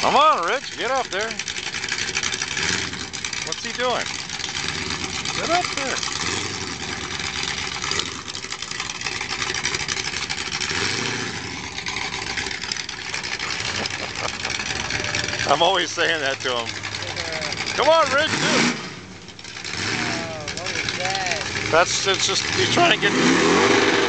Come on, Rich, get up there. What's he doing? Get up there. I'm always saying that to him. Come on, Rich, dude. Oh, that? That's it's just he's trying to get